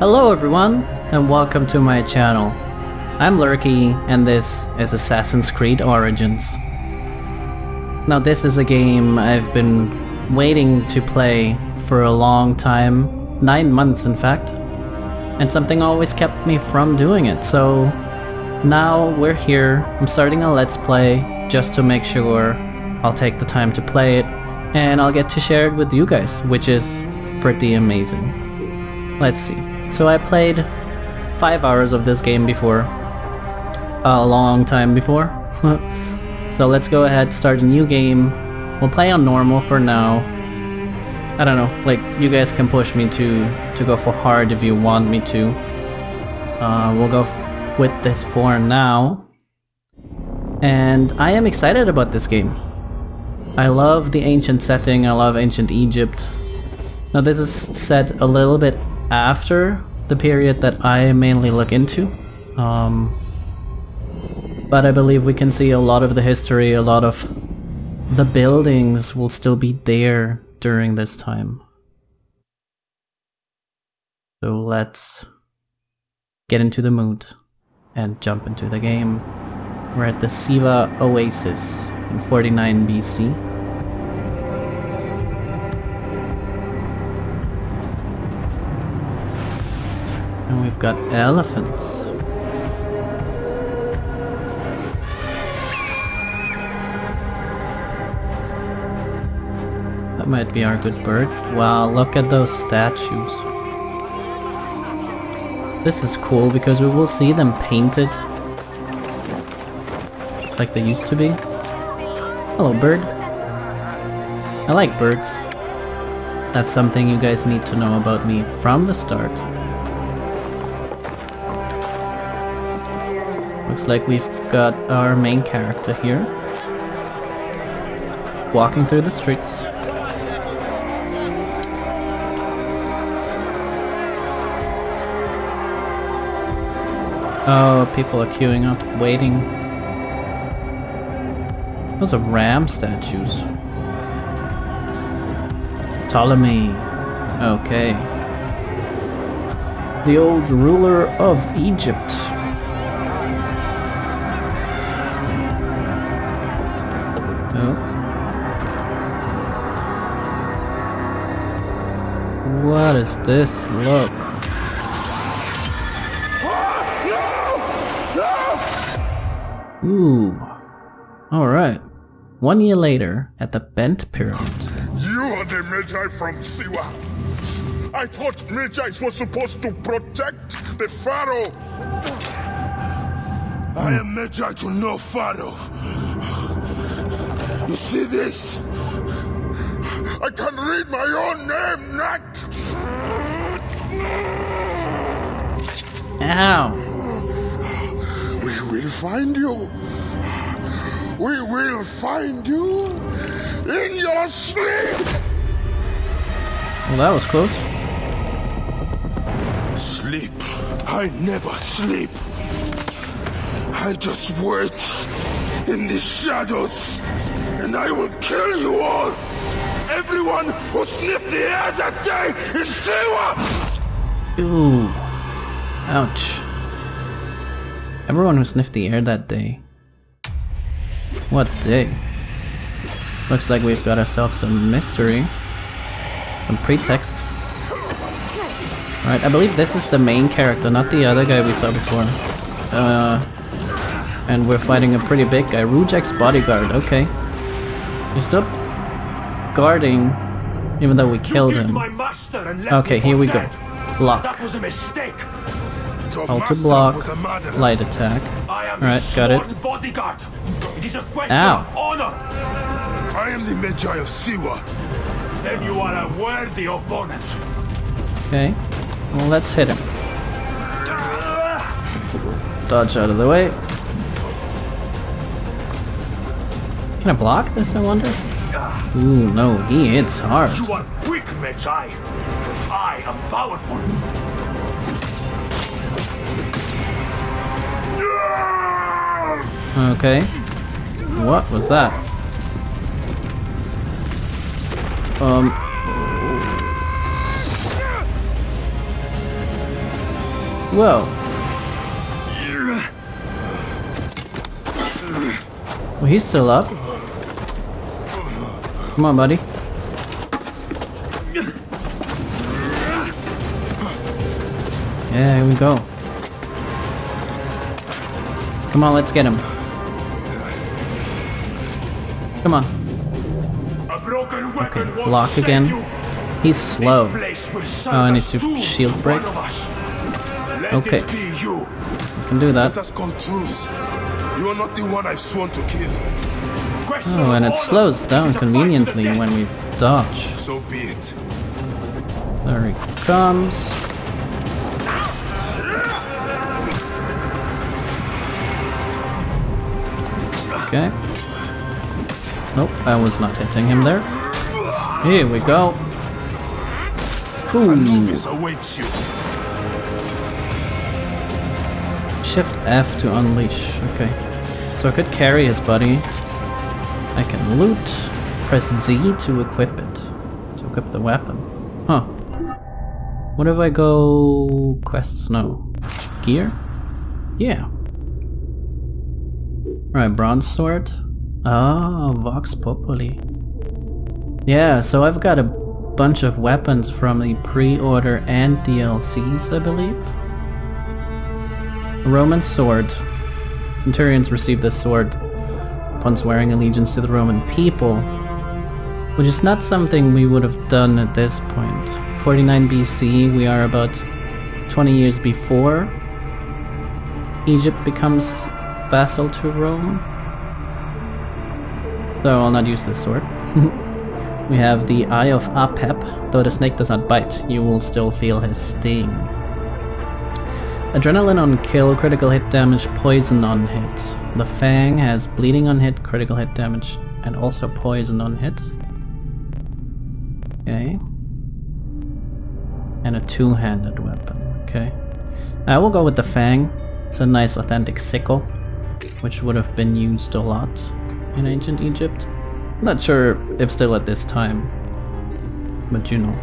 Hello everyone, and welcome to my channel. I'm Lurky, and this is Assassin's Creed Origins. Now this is a game I've been waiting to play for a long time, nine months in fact, and something always kept me from doing it, so now we're here, I'm starting a let's play just to make sure I'll take the time to play it, and I'll get to share it with you guys, which is pretty amazing. Let's see. So I played five hours of this game before. A long time before. so let's go ahead, start a new game. We'll play on normal for now. I don't know, like, you guys can push me to, to go for hard if you want me to. Uh, we'll go with this for now. And I am excited about this game. I love the ancient setting, I love ancient Egypt. Now this is set a little bit after the period that I mainly look into. Um, but I believe we can see a lot of the history, a lot of the buildings will still be there during this time. So let's get into the mood and jump into the game. We're at the Siwa Oasis in 49 BC. And we've got elephants. That might be our good bird. Wow, look at those statues. This is cool because we will see them painted like they used to be. Hello, bird. I like birds. That's something you guys need to know about me from the start. Looks like we've got our main character here. Walking through the streets. Oh, people are queuing up, waiting. Those are ram statues. Ptolemy. Okay. The old ruler of Egypt. This? Look. Ooh. Alright. One year later, at the Bent Pyramid. You are the Medjay from Siwa. I thought Medjay was supposed to protect the Pharaoh. I am Medjay to no Pharaoh. You see this? I can read my own name, Nak! We will find you. We will find you in your sleep. Well, that was close. Sleep. I never sleep. I just wait in the shadows, and I will kill you all. Everyone who sniffed the air that day in Siwa! Ooh. Ouch. Everyone who sniffed the air that day. What day? Looks like we've got ourselves some mystery. Some pretext. Alright, I believe this is the main character, not the other guy we saw before. Uh, and we're fighting a pretty big guy. Rudjek's bodyguard, okay. You're still guarding, even though we killed him. Okay, here we go. Block. That was a mistake. To block. Light attack. Alright, got it. Bodyguard. It is a question Ow. of honor. I am the Medjay of Siwa. Then you are a worthy opponent. Okay. Well, let's hit him. Dodge out of the way. Can I block this, I wonder? Ooh, no, he hits hard. You are weak, Medjay. I am powerful. Okay. What was that? Um. Whoa. Well, he's still up. Come on, buddy. Yeah, here we go. Come on, let's get him. Come on. A broken weapon Okay, save again. He's slow. This place will serve Oh, I need to shield break. one of us. Let Okay. it be you. We can do Let that. us come truce. You are not the one I've sworn to kill. Oh, and it slows down is a fight to the conveniently when we dodge. So be it. There he comes. Okay. Nope, I was not hitting him there. Here we go. Cool. Shift F to unleash. Okay. So I could carry his buddy. I can loot. Press Z to equip it. To equip the weapon. Huh. What if I go quests? No. Gear? Yeah. Right, bronze sword. Ah, Vox Populi. Yeah, so I've got a bunch of weapons from the pre-order and DLCs, I believe. Roman sword. Centurions receive this sword upon swearing allegiance to the Roman people, which is not something we would have done at this point. 49 BC, we are about 20 years before Egypt becomes vassal to Rome. So I'll not use this sword. we have the Eye of Apep. Though the snake does not bite, you will still feel his sting. Adrenaline on kill, critical hit damage, poison on hit. The Fang has bleeding on hit, critical hit damage, and also poison on hit. Okay. And a two-handed weapon, okay. I will go with the Fang. It's a nice authentic sickle, which would have been used a lot in ancient Egypt. Not sure if still at this time, but you know.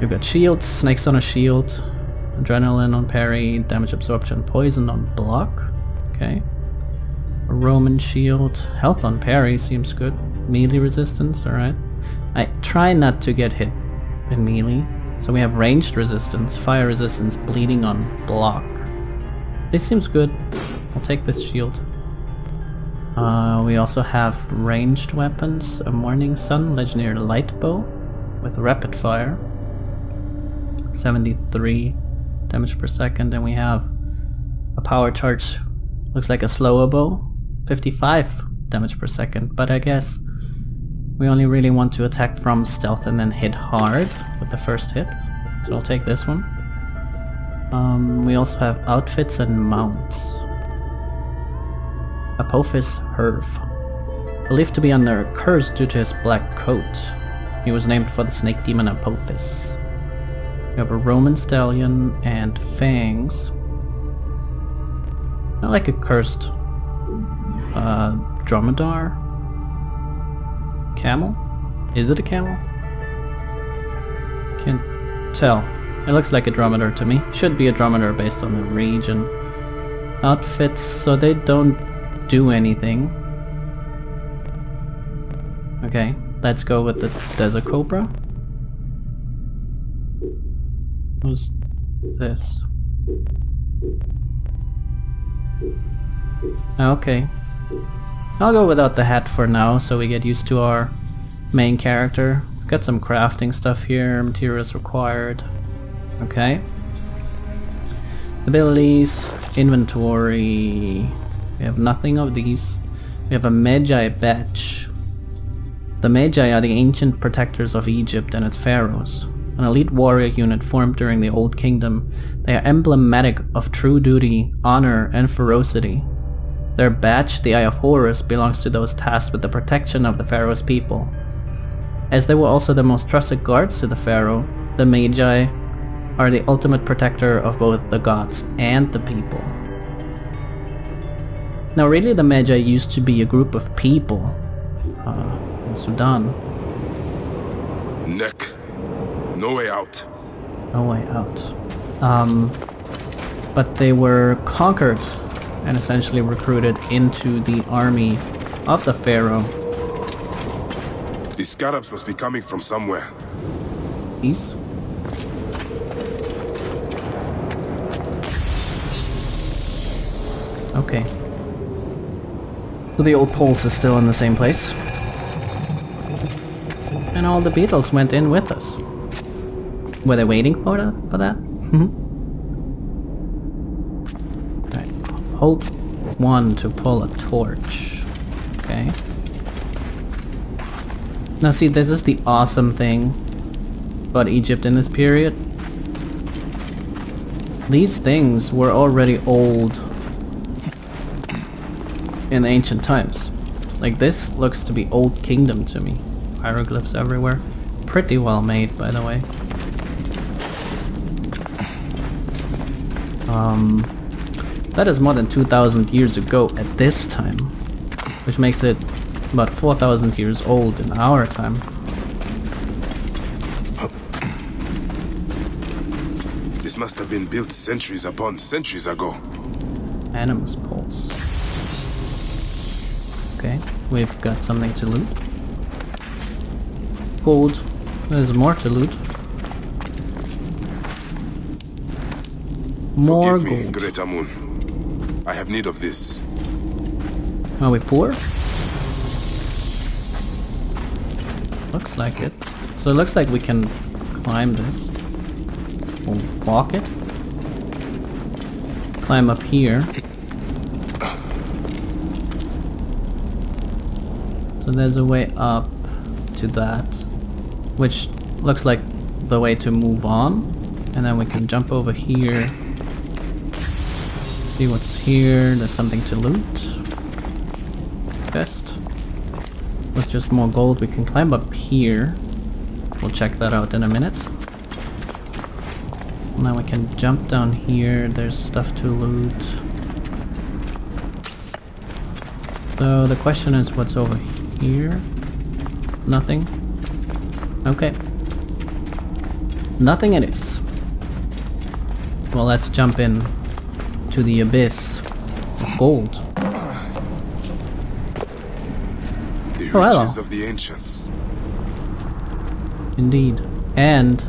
You've got shields, snakes on a shield, adrenaline on parry, damage absorption, poison on block. Okay. A Roman shield, health on parry seems good. Melee resistance, alright. I try not to get hit in melee. So we have ranged resistance, fire resistance, bleeding on block. This seems good. I'll take this shield. Uh, we also have ranged weapons, a Morning Sun Legendary Light Bow with rapid fire. 73 damage per second, and we have a power charge, looks like a slower bow, 55 damage per second, but I guess we only really want to attack from stealth and then hit hard with the first hit, so I'll take this one. Um, we also have outfits and mounts. Apophis Herv. Believed to be under a curse due to his black coat. He was named for the snake demon Apophis. We have a Roman stallion and fangs. Not like a cursed uh, dromedar. Camel? Is it a camel? Can't tell. It looks like a dromedar to me. Should be a dromedar based on the region. Outfits, so they don't do anything. Okay, let's go with the Desert Cobra. Who's this? Okay. I'll go without the hat for now, so we get used to our main character. We've got some crafting stuff here, materials required. Okay. Abilities, inventory. We have nothing of these. We have a Medjay badge. The Medjay are the ancient protectors of Egypt and its pharaohs. An elite warrior unit formed during the Old Kingdom, they are emblematic of true duty, honor, and ferocity. Their badge, the Eye of Horus, belongs to those tasked with the protection of the pharaoh's people. As they were also the most trusted guards to the pharaoh, the Medjay are the ultimate protector of both the gods and the people. Now really the Medjay used to be a group of people uh, in Sudan. Neck. No way out. No way out. Um, but they were conquered and essentially recruited into the army of the pharaoh. These scarabs must be coming from somewhere. East. Okay. So the old poles is still in the same place. And all the beetles went in with us. Were they waiting for that? For that? Mm-hmm. right. Hold one to pull a torch. Okay. Now see, this is the awesome thing about Egypt in this period. These things were already old in ancient times. Like this looks to be old kingdom to me. Hieroglyphs everywhere. Pretty well made, by the way. Um, that is more than 2,000 years ago at this time, which makes it about 4,000 years old in our time. This must have been built centuries upon centuries ago. Animus pulse. Okay, we've got something to loot. Gold. There's more to loot. More Forgive me, gold. Great Amun. I have need of this. Are we poor? Looks like it. So it looks like we can climb this. Or walk it. Climb up here. So there's a way up to that. Which looks like the way to move on. And then we can jump over here. See what's here. There's something to loot chest. With just more gold, we can climb up here. We'll check that out in a minute. Now we can jump down here. There's stuff to loot. So the question is what's over here? Nothing? Okay. Nothing it is. Well, let's jump in to the abyss of gold. The Oh, hello. of the ancients. Indeed. And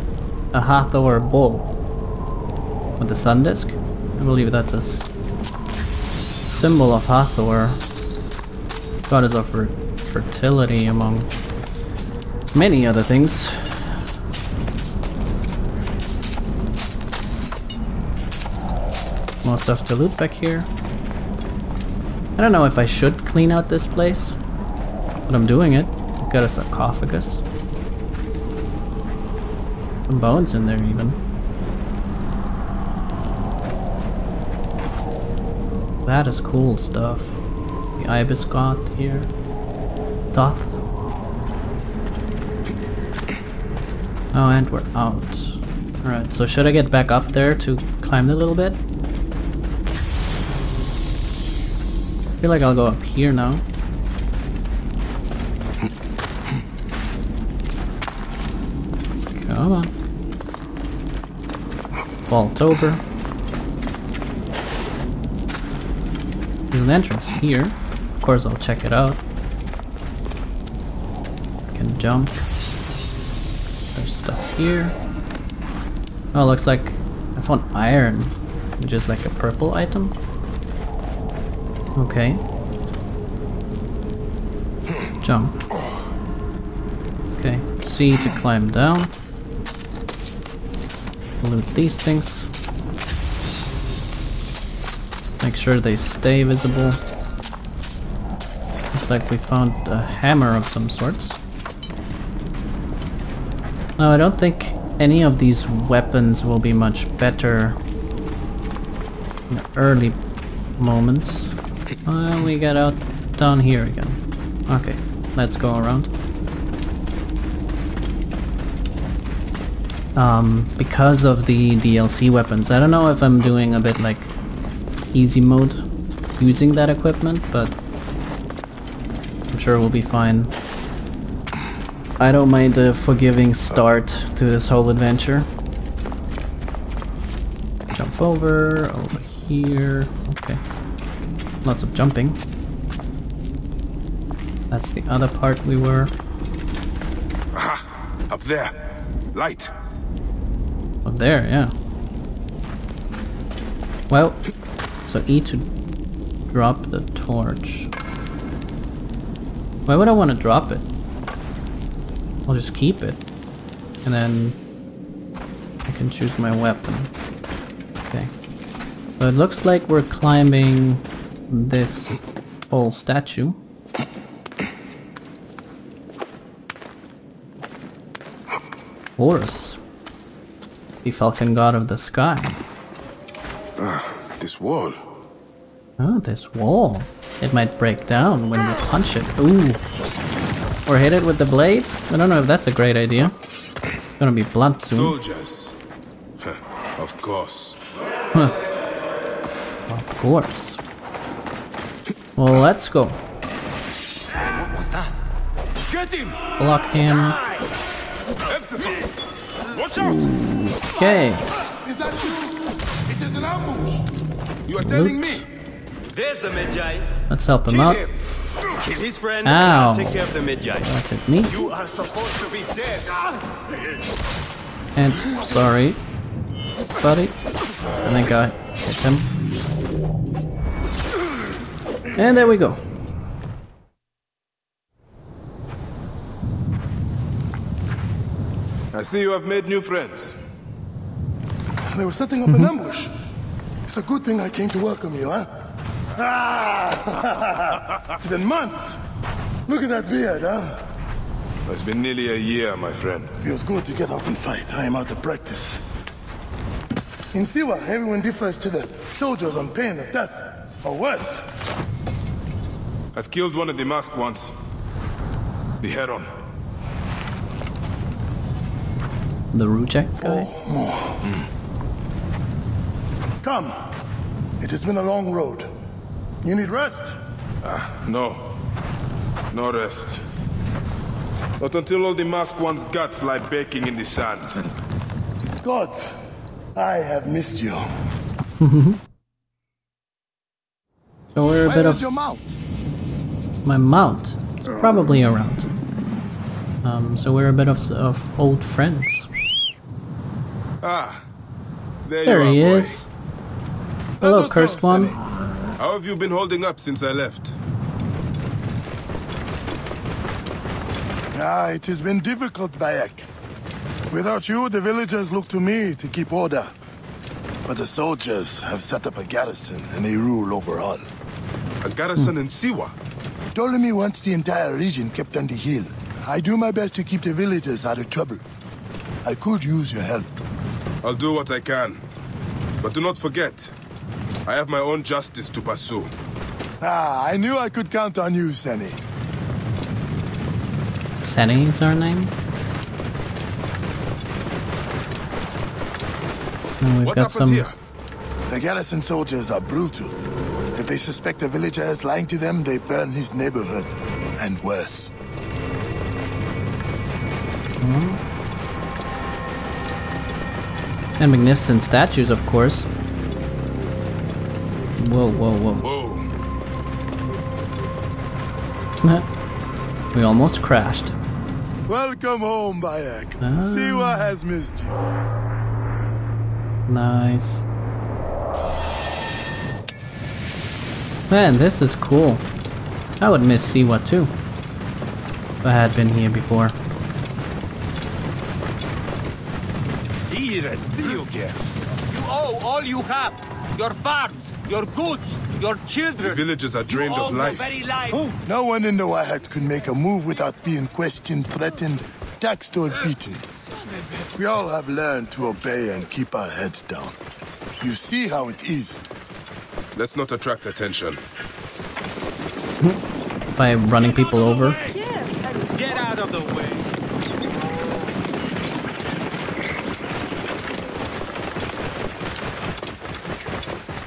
a Hathor bull with the sun disk. I believe that's a s- symbol of Hathor, goddess of fer- fertility among many other things. More stuff to loot back here. I don't know if I should clean out this place, but I'm doing it. I've got a sarcophagus. Some bones in there even. That is cool stuff. The ibis got here. Thoth. Oh, and we're out. Alright, so should I get back up there to climb a little bit? I feel like I'll go up here now. Come on. Vault over. There's an entrance here. Of course I'll check it out. Jump. There's stuff here. Oh, looks like I found iron, which is like a purple item. Okay. Jump. Okay, C to climb down. Loot these things. Make sure they stay visible. Looks like we found a hammer of some sorts. No, I don't think any of these weapons will be much better in the early moments. Uh, we got out down here again. Okay, let's go around. Um, because of the DLC weapons, I don't know if I'm doing a bit like easy mode using that equipment, but I'm sure we'll be fine. I don't mind a forgiving start to this whole adventure. Jump over, over here. Okay. Lots of jumping. That's the other part we were. Aha! Up there. Light. Up there, yeah. Well, so E to drop the torch. Why would I want to drop it? I'll just keep it. And then I can choose my weapon. Okay. So it looks like we're climbing this whole statue. Horus. The falcon god of the sky. Ah, this wall. Oh, this wall. It might break down when we punch it. Ooh. Or hit it with the blades? I don't know if that's a great idea. It's gonna be blunt soon. Soldiers. Of course. Of course. Well, let's go. What was that? Get him! Block him. Watch out! Okay. Is that you? It is an ambush. You are telling me? There's the Medjay. Let's help him out. Kill his friend Ow. and I'll um, take care of the Medjay. That hit me. You are supposed to be dead. And sorry, buddy. I think I hit him. And there we go. I see you have made new friends. They were setting up an ambush. It's a good thing I came to welcome you, huh? Ah! it's been months. Look at that beard, huh? It's been nearly a year, my friend. Feels good to get out and fight. I am out of practice. In Siwa, everyone differs to the soldiers on pain of death, or worse. I've killed one of the masked ones. The Heron. The Rudjek guy. Come. It has been a long road. You need rest. Ah, No. No rest. Not until all the masked one's guts lie baking in the sand. God, I have missed you. So we're a bit of your mouth? my mount. It's probably around. Um, so we're a bit of, of old friends. Ah. There, There you are, he boy. is. Hello, Those cursed dogs, one. How have you been holding up since I left? Ah, it has been difficult, Bayek. Without you, the villagers look to me to keep order. But the soldiers have set up a garrison and they rule over all. A garrison in Siwa. Ptolemy wants the entire region kept on the hill. I do my best to keep the villagers out of trouble. I could use your help. I'll do what I can. But do not forget, I have my own justice to pursue. Ah, I knew I could count on you, Sammy. Senny is our name. And we've What got happened some. here? The garrison soldiers are brutal. If they suspect a villager is lying to them, they burn his neighborhood. And worse. And magnificent statues, of course. Whoa, whoa, whoa. Whoa. we almost crashed. Welcome home, Bayek. Ah. Siwa has missed you. Nice. Man, this is cool. I would miss Siwa too. If I had been here before. Here, you get. You owe all you have. Your farms, your goods, your children. Villages are drained you of owe life. very life. Oh, no one in the Wahat could make a move without being questioned, threatened, taxed, or beaten. We all have learned to obey and keep our heads down. You see how it is. Let's not attract attention. By running people over. Get out of the way.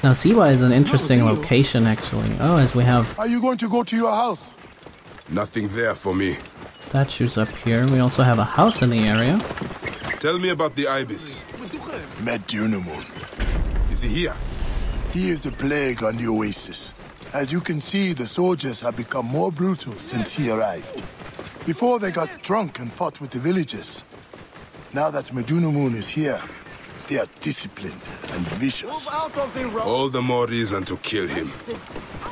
Now Siwa is an oh, interesting location actually. Oh, as we have Are you going to go to your house? Nothing there for me. statues up here. We also have a house in the area. Tell me about the Ibis. Medunamun. Is is he here? He is the plague on the oasis. As you can see, the soldiers have become more brutal since he arrived. Before they got drunk and fought with the villagers. Now that Medunamun is here, they are disciplined and vicious. Out of the road. All the more reason to kill him.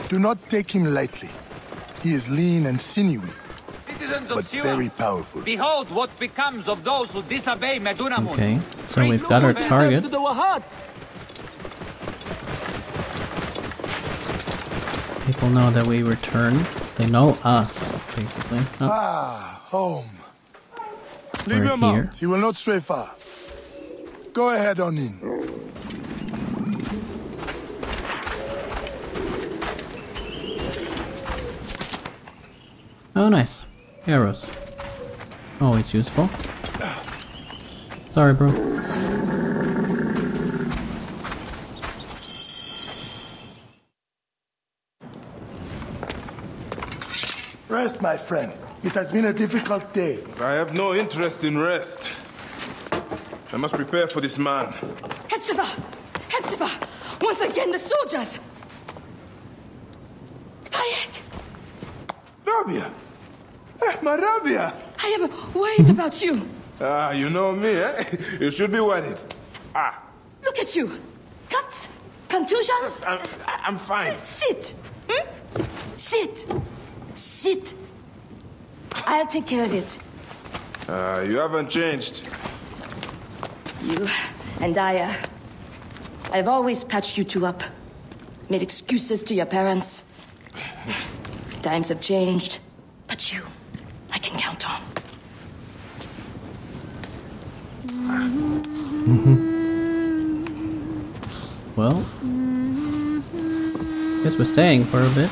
Do not take him lightly. He is lean and sinewy, but very powerful. Behold what becomes of those who disobey Medunamun. Okay, so we've got our target. People know that we return. They know us, basically. Oh, Ah, home. Leave We're him here. out. He will not stray far. Go ahead on in. oh nice. Arrows. Always useful. Sorry, bro. Rest, my friend. It has been a difficult day. I have no interest in rest. I must prepare for this man. Hepzibah! Hepzibah! Once again, the soldiers! Hayek! Rabia! Eh, my Rabia! I have worried about you. Ah, you know me, eh? You should be worried. Ah, Look at you. Cuts, contusions. I'm, I'm fine. Sit. Hmm? Sit. Sit. I'll take care of it. Ah, you haven't changed. You and I, uh, I've always patched you two up. Made excuses to your parents. Times have changed, but you, I can count on. Well, guess we're staying for a bit.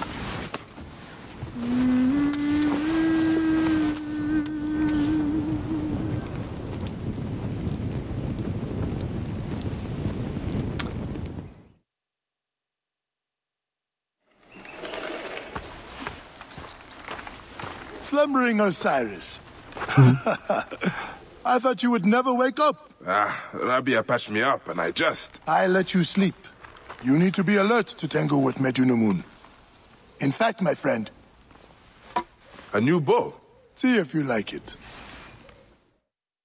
Slumbering Osiris. I thought you would never wake up. Ah, Rabia patched me up, and I just... I let you sleep. You need to be alert to tangle with Medunamun. In fact, my friend, A new bow. see if you like it.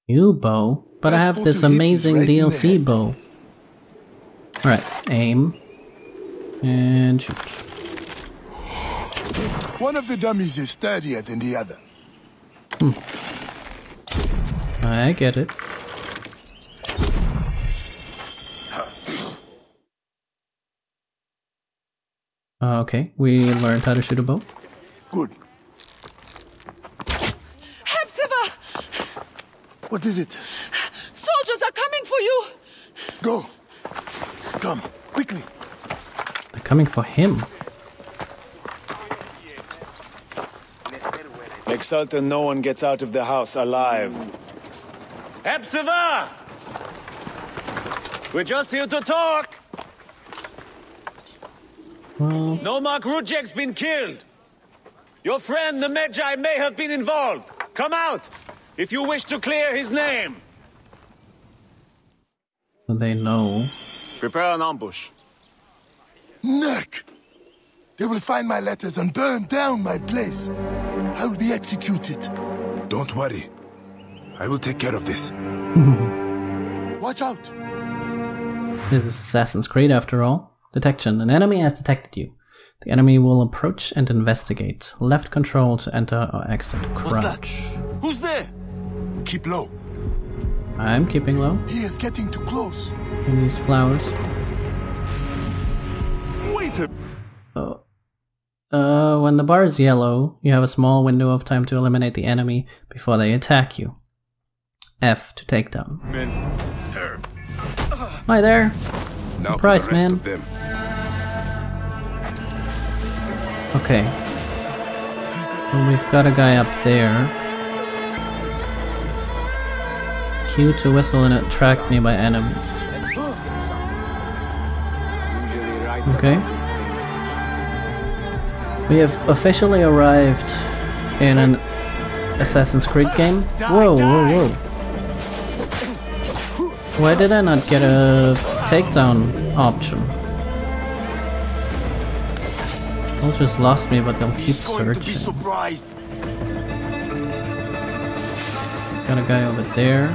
You bow, but I have this to hit is amazing right DLC bow. Alright, aim. And shoot. One of the dummies is sturdier than the other. I get it. Uh, okay, we learned how to shoot a bow. Good. Hepzibah! What is it? Soldiers are coming for you! Go. Come, quickly. They're coming for him. Make certain no one gets out of the house alive. Hepzibah! We're just here to talk. Well, Nomarch Rudjek's been killed. Your friend, the Medjay, may have been involved. Come out, if you wish to clear his name. they know. Prepare an ambush. Neck! They will find my letters and burn down my place. I will be executed. Don't worry. I will take care of this. Watch out! This is Assassin's Creed after all. Detection. An enemy has detected you. The enemy will approach and investigate. Left control to enter or exit. Crouch. Who's there? Keep low. I'm keeping low. He is getting too close. in these flowers. Oh. Uh, when the bar is yellow, you have a small window of time to eliminate the enemy before they attack you. F to take down. Hi there! Now Surprise, the man. Okay. Well, we've got a guy up there. Q to whistle and attract nearby enemies. Okay. We have officially arrived in an Assassin's Creed game. Whoa, whoa, whoa. Why did I not get a takedown option. They'll just lost me, but they'll keep searching. Got a guy over there.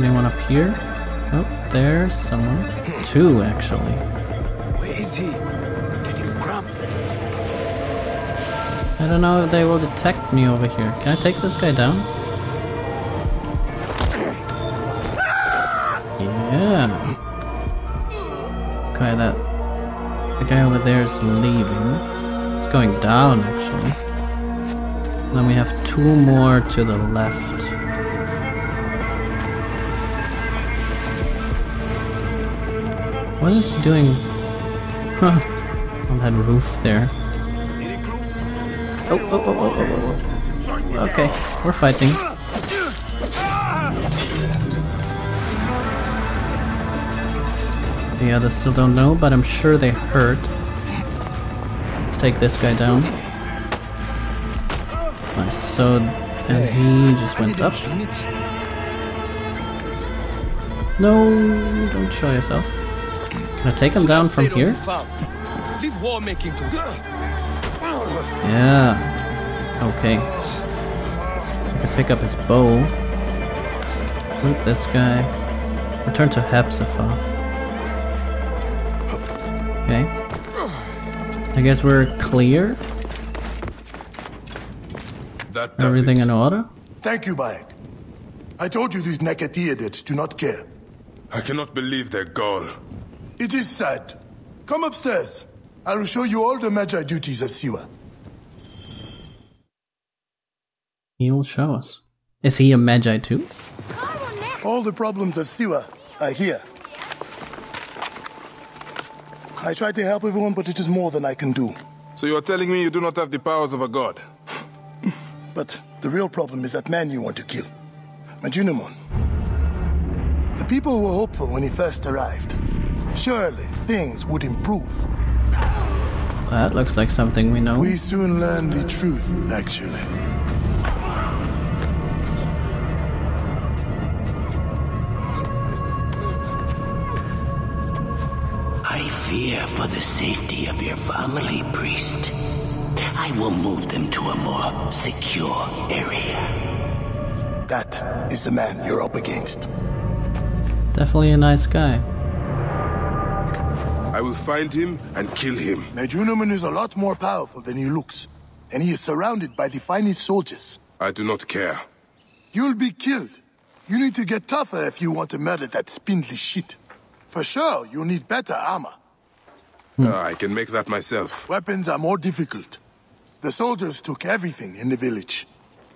Anyone up here? Oh, there's someone. Hmm. Two, actually. Where is he? Getting a cramp. I don't know if they will detect me over here. Can I take this guy down? Yeah. Okay, that the guy over there is leaving. It's going down actually. Then we have two more to the left. What is he doing on that roof there? Oh, oh, oh, oh, oh, oh. Okay, we're fighting. The others still don't know, but I'm sure they heard. Let's take this guy down. Nice, so... And he just went up. No, don't show yourself. Can I take him down from here? Leave war making to Yeah. Okay. I can pick up his bow. Loot this guy. Return to Hepzibah. Okay. I guess we're clear. That Everything it. in order? Thank you, Bayek. I told you these Nekatiadids do not care. I cannot believe their gall. It is sad. Come upstairs. I will show you all the Medjay duties of Siwa. He will show us. Is he a Medjay too? All the problems of Siwa are here. I try to help everyone, but it is more than I can do. So you are telling me you do not have the powers of a god? But the real problem is that man you want to kill. Medunamun. The people were hopeful when he first arrived. Surely things would improve. That looks like something we know. We soon learn the truth, actually. I fear for the safety of your family, priest. I will move them to a more secure area. That is the man you're up against. Definitely a nice guy. I will find him and kill him. Medunamun is a lot more powerful than he looks, and he is surrounded by the finest soldiers. I do not care. You'll be killed. You need to get tougher if you want to murder that spindly shit. For sure, you'll need better armor. Ah, I can make that myself. Weapons are more difficult. The soldiers took everything in the village.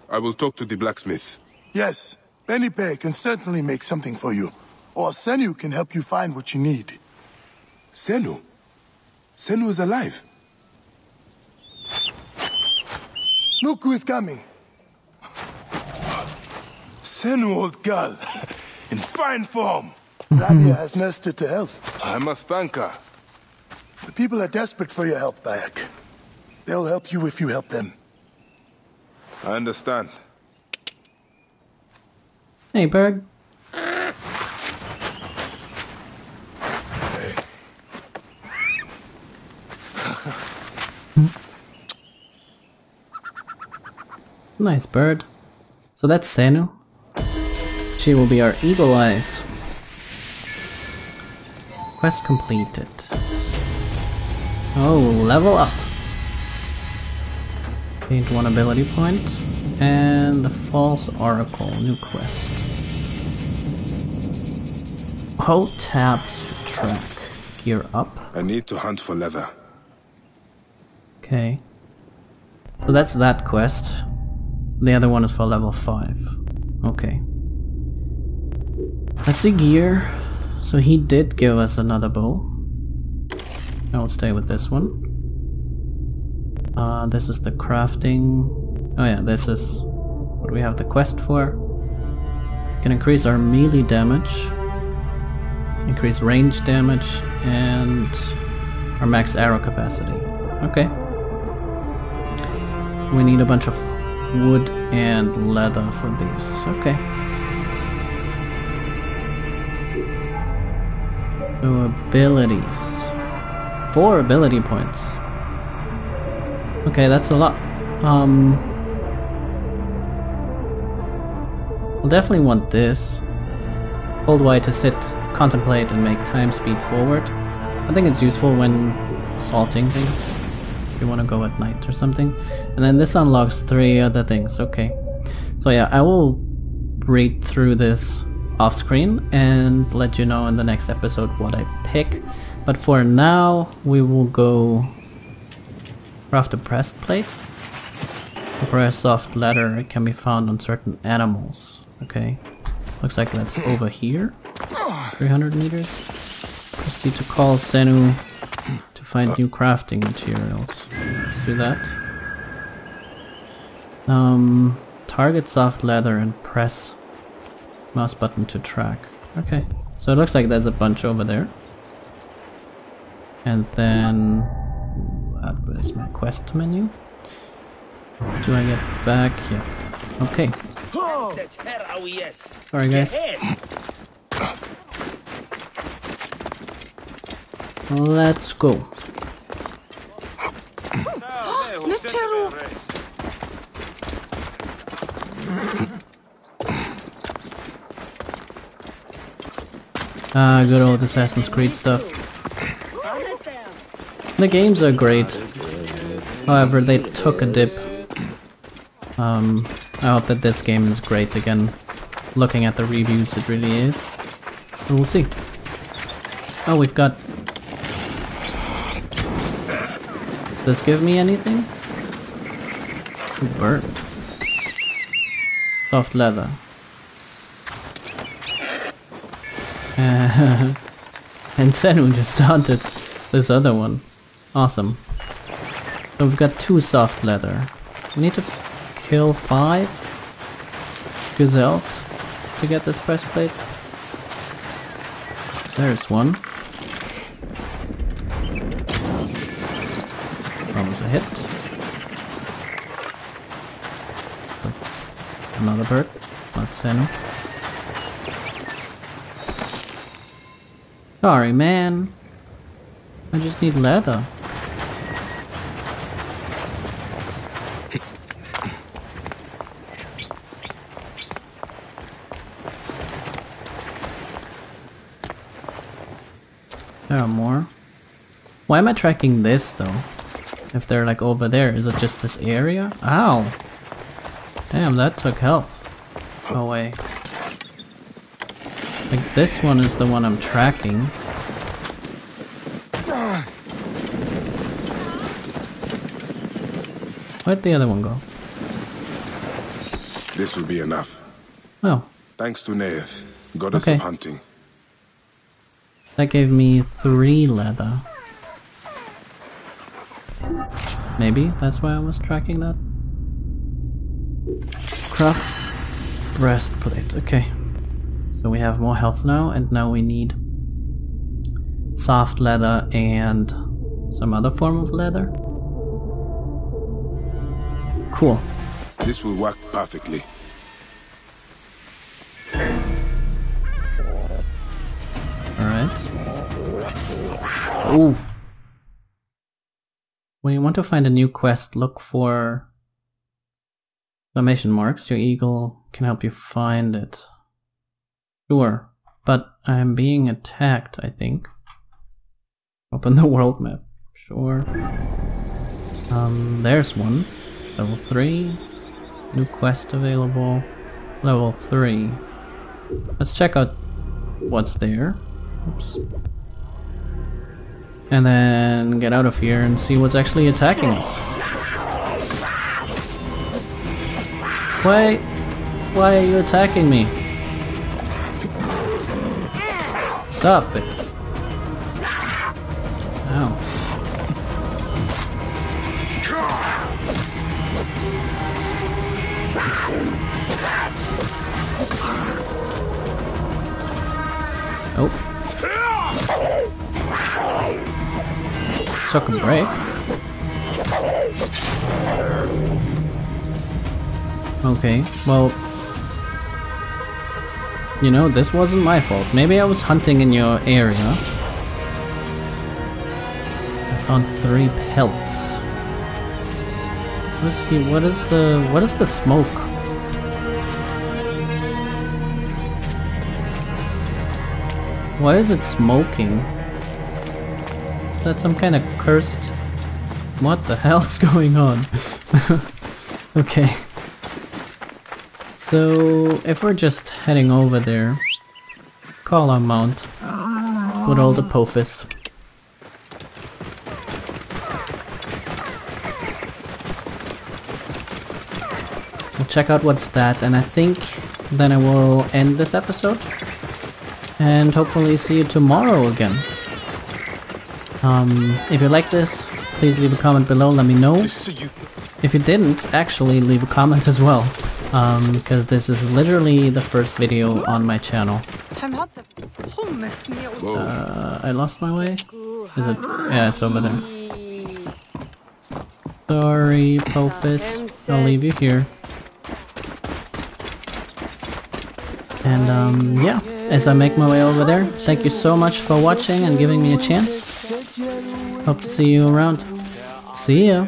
I will talk to the blacksmith. Yes, Benipe can certainly make something for you. Or Senu can help you find what you need. Senu? Senu is alive. Look who is coming. Senu, old girl. In fine form. Rabia has nursed her to health. I must thank her. The people are desperate for your help, Bayek. They'll help you if you help them. I understand. Hey, Berg. Nice bird. So that's Senu. She will be our Eagle Eyes. Quest completed. Oh, level up. Gained one ability point. And the False Oracle, new quest. Hold tab to track. Gear up. I need to hunt for leather. Okay. So that's that quest. The other one is for level 5. Okay. Let's see gear. So he did give us another bow. I'll stay with this one. Uh, this is the crafting. Oh yeah, this is what we have the quest for. Can increase our melee damage, increase range damage, and our max arrow capacity. Okay. We need a bunch of wood and leather for this. Okay. So abilities. Four ability points. Okay, that's a lot. Um, I'll definitely want this. Hold Y to sit, contemplate, and make time speed forward. I think it's useful when salting things. If you want to go at night or something. And then this unlocks three other things. Okay. So yeah, I will read through this off screen and let you know in the next episode what I pick. But for now, we will go craft a breastplate. Rare soft leather can be found on certain animals. Okay. Looks like that's over here. 300 meters. Proceed to call Senu find new crafting materials. Let's do that. Um, target soft leather and press mouse button to track. Okay, so it looks like there's a bunch over there. And then, what is my quest menu? Do I get back? Yeah. Okay. Sorry guys. Let's go. Ah, good old Assassin's Creed stuff. The games are great. However, they took a dip. Um, I hope that this game is great again. Looking at the reviews, it really is. But we'll see. Oh, we've got... Does this give me anything? Burnt. Soft leather. and Senu just hunted this other one. Awesome. So we've got two soft leather. We need to kill five gazelles to get this breastplate. There's one. That was a hit. Another bird. Not Senu. Sorry, man. I just need leather. There are more. Why am I tracking this though? If they're like over there, is it just this area? Ow! Damn, that took health away. Like this one is the one I'm tracking. Where'd the other one go? This will be enough. Oh. Thanks to Neith, goddess Okay. of hunting. That gave me three leather. Maybe that's why I was tracking that. Craft breastplate. Okay. So we have more health now, and now we need soft leather and some other form of leather. Cool. This will work perfectly. Alright. Ooh. When you want to find a new quest, look for exclamation marks. Your eagle can help you find it. Sure, but I'm being attacked, I think. Open the world map. Sure. Um, there's one. Level 3. New quest available. Level 3. Let's check out what's there. Oops. And then get out of here and see what's actually attacking us. Why? Why are you attacking me? Stop it. Ow. Oh. Took a break. Okay, well... You know, this wasn't my fault. Maybe I was hunting in your area. I found three pelts. What is he, what is the what is the smoke? Why is it smoking? Is that some kind of cursed what the hell's going on? okay. So, if we're just heading over there, call our mount with all the Apophis. We'll check out what's that, and I think then I will end this episode. And hopefully see you tomorrow again. Um, if you like this, please leave a comment below, let me know. If you didn't, actually leave a comment as well, because um, this is literally the first video on my channel. Uh, I lost my way? Is it? Yeah, it's over there. Sorry, Apophis. I'll leave you here. And um, yeah, as I make my way over there, thank you so much for watching and giving me a chance. Hope to see you around. See ya!